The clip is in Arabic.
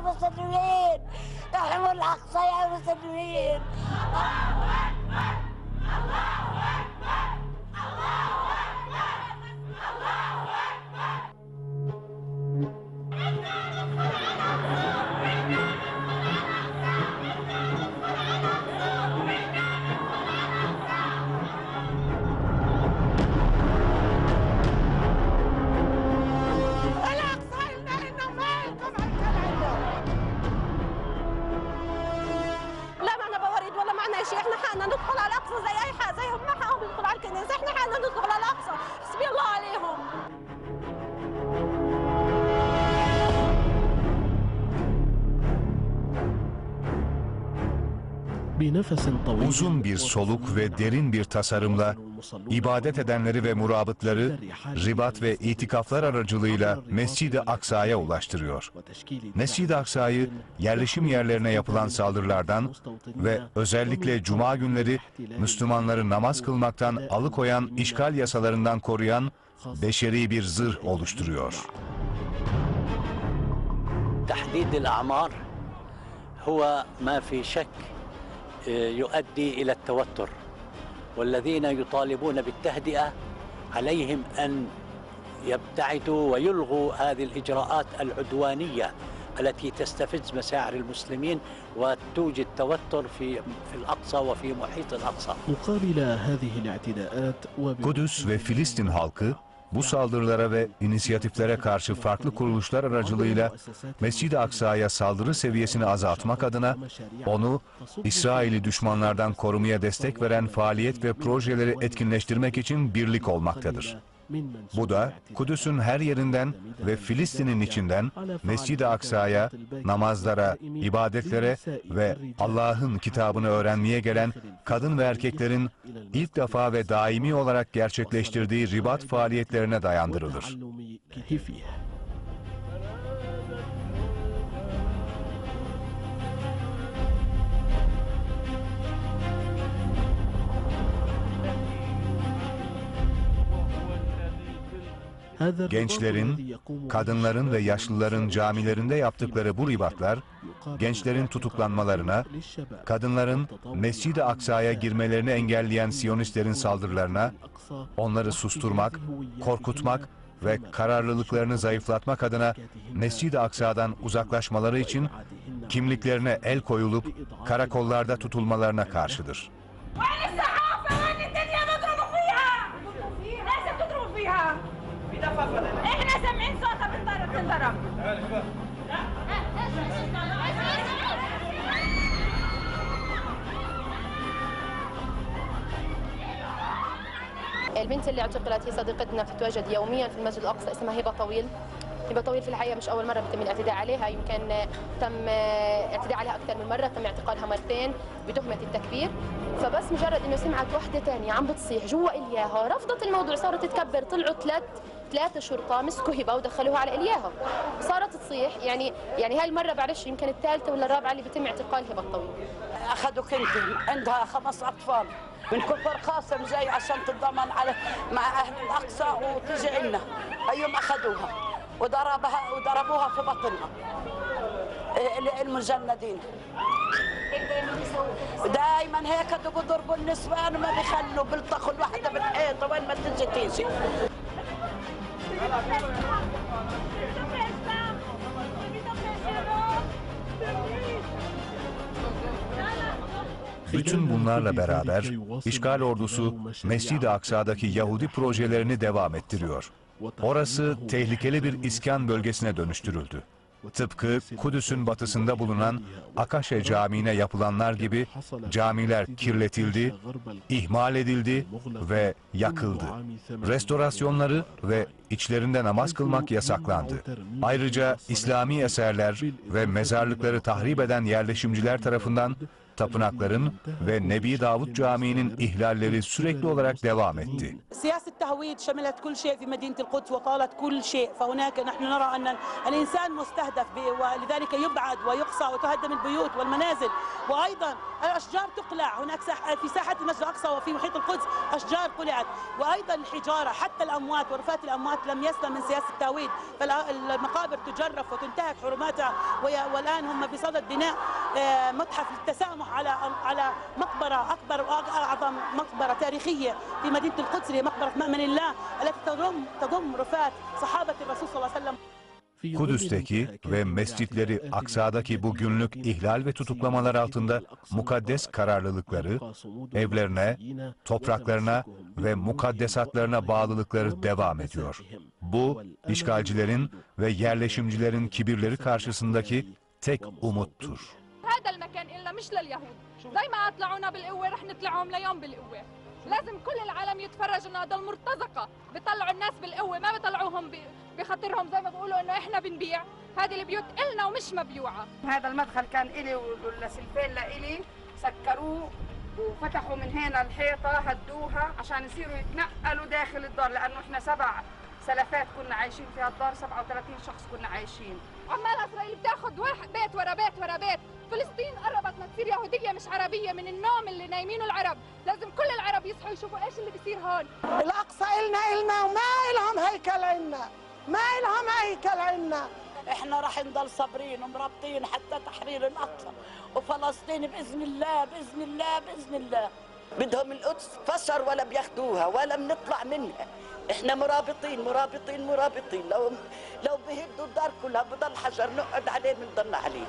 يا مسلمين احموا الأقصى يا مسلمين الاقصى ولا معنا شيء احنا حقنا ندخل على الاقصى زي Uzun bir soluk ve derin bir tasarımla ibadet edenleri ve murabıtları ribat ve itikaflar aracılığıyla Mescid-i Aksa'ya ulaştırıyor. Mescid-i Aksa'yı yerleşim yerlerine yapılan saldırılardan ve özellikle cuma günleri Müslümanları namaz kılmaktan alıkoyan işgal yasalarından koruyan beşeri bir zırh oluşturuyor. تحديد الأعمار هو ما في شك آه، يؤدي إلى التوتر والذين يطالبون بالتهدئة عليهم أن يبتعدوا ويلغوا هذه الإجراءات العدوانية التي تستفز مشاعر المسلمين وتوجد توتر في في الأقصى وفي محيط الأقصى. مقابل هذه الاعتداءات Kudüs ve Filistin halkı bu saldırılara ve inisiyatiflere karşı farklı kuruluşlar aracılığıyla Mescid-i Aksa'ya saldırı seviyesini azaltmak adına onu İsrail'i düşmanlardan korumaya destek veren faaliyet ve projeleri etkinleştirmek için birlik olmaktadır. Bu da Kudüs'ün her yerinden ve Filistin'in içinden Mescid-i Aksa'ya, namazlara, ibadetlere ve Allah'ın kitabını öğrenmeye gelen kadın ve erkeklerin ilk defa ve daimi olarak gerçekleştirdiği ribat faaliyetlerine dayandırılır. Gençlerin, kadınların ve yaşlıların camilerinde yaptıkları bu ribatlar, gençlerin tutuklanmalarına, kadınların Mescid-i Aksa'ya girmelerini engelleyen Siyonistlerin saldırılarına, onları susturmak, korkutmak ve kararlılıklarını zayıflatmak adına Mescid-i Aksa'dan uzaklaşmaları için kimliklerine el koyulup karakollarda tutulmalarına karşıdır. إحنا سامعين صوتها بتضرب تنضرب البنت اللي اعتقلت هي صديقتنا بتتواجد يوميا في المسجد الأقصى اسمها هبة طويل. هبة طويل في الحقيقة مش أول مرة بيتم الاعتداء عليها يمكن تم اعتداء عليها أكثر من مرة تم اعتقالها مرتين بتهمه التكبير. فبس مجرد إنه سمعت وحدة ثانية عم بتصيح جوا الياها رفضت الموضوع صارت تكبر طلعوا ثلاث ثلاثة شرطة مسكوا هبة ودخلوها على إلياها. صارت تصيح يعني يعني هاي المرة بعرفش يمكن الثالثة ولا الرابعة اللي بيتم اعتقال هبة الطويل أخذوا كنتي عندها خمس أطفال. من كفر قاسم جاي عشان تتضامن على مع أهل الأقصى وتجي عنا. أيوم أخذوها وضربها وضربوها في بطنها. إيه، المجندين. دائما هيك بضربوا النسوان وما بيخلوا بيلطخوا الوحده بالحيط وين ما تجي تيجي. Bütün bunlarla beraber işgal ordusu Mescid-i Aksa'daki Yahudi projelerini devam ettiriyor. Orası tehlikeli bir iskan bölgesine dönüştürüldü. Tıpkı Kudüs'ün batısında bulunan Akaşe Camii'ne yapılanlar gibi camiler kirletildi, ihmal edildi ve yakıldı. Restorasyonları ve içlerinde namaz kılmak yasaklandı. Ayrıca İslami eserler ve mezarlıkları tahrip eden yerleşimciler tarafından tapınakların ve Nebi Davut Camii'nin ihlalleri sürekli olarak devam etti. الأشجار تقلع. هناك في ساحة المسجد الأقصى وفي محيط القدس أشجار قلعت. وأيضا الحجارة. حتى الأموات ورفات الأموات لم يسلم من سياسة فالمقابر تجرف وتنتهك حرماتها. والآن هم بصدد بناء آه، متحف للتسامح على على مقبرة أكبر وأعظم مقبرة تاريخية في مدينة القدس اللي هي مقبرة مأمن الله التي تضم تضم رفات صحابة الرسول صلى الله عليه وسلم Kudüs'teki ve mescitleri Aksa'daki bu günlük ihlal ve tutuklamalar altında mukaddes kararlılıkları, evlerine, topraklarına ve mukaddesatlarına bağlılıkları devam ediyor. Bu, işgalcilerin ve yerleşimcilerin kibirleri karşısındaki tek umuttur. المكان إلا مش لليهود. زي ما طلعونا بالقوة رح نطلعهم ليوم بالقوة. لازم كل العالم يتفرج إنه هذول مرتزقة. بيطلعوا الناس بالقوة ما بيطلعوهم بخاطرهم زي ما بيقولوا إنه إحنا بنبيع. هذه البيوت إلنا ومش مبيوعة. هذا المدخل كان إلي والسلفين لإلي. سكروه وفتحوا من هنا الحيطة هدوها عشان يصيروا يتنقلوا داخل الدار لأنه إحنا سبع سلفات كنا عايشين في هالدار 37 شخص كنا عايشين. عمال إسرائيل بتاخذ واحد بيت ورا بيت ورا بيت. فلسطين قربت ما تصير يهودية مش عربية من النوم اللي نايمينه العرب. لازم كل العرب يصحوا يشوفوا إيش اللي بيصير هون. الأقصى إلنا إلنا وما إلهم هيكل عنا. ما إلهم هيكل عنا. إحنا راح نضل صابرين ومرابطين حتى تحرير الأقصى. وفلسطين بإذن الله بإذن الله بإذن الله. بدهم القدس فشر ولا بياخدوها ولا بنطلع منها. إحنا مرابطين مرابطين مرابطين. لو لو بهدوا الدار كلها بضل حجر نقعد عليه بنضل عليه.